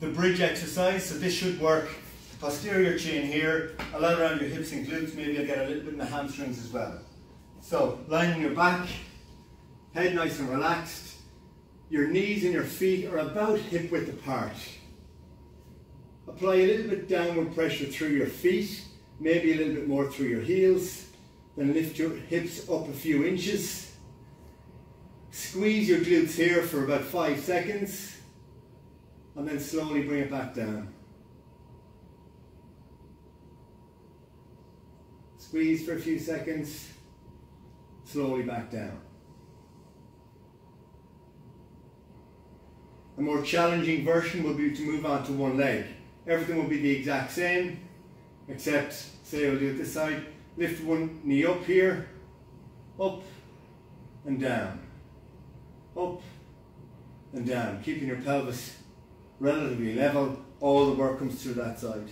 the bridge exercise. So this should work the posterior chain here, a lot around your hips and glutes. Maybe you'll get a little bit in the hamstrings as well. So on your back, head nice and relaxed. Your knees and your feet are about hip width apart. Apply a little bit downward pressure through your feet, maybe a little bit more through your heels. Then lift your hips up a few inches. Squeeze your glutes here for about five seconds. And then slowly bring it back down. Squeeze for a few seconds. Slowly back down. A more challenging version would be to move on to one leg. Everything will be the exact same, except, say I'll do it this side, lift one knee up here, up and down, up and down, keeping your pelvis relatively level, all the work comes through that side.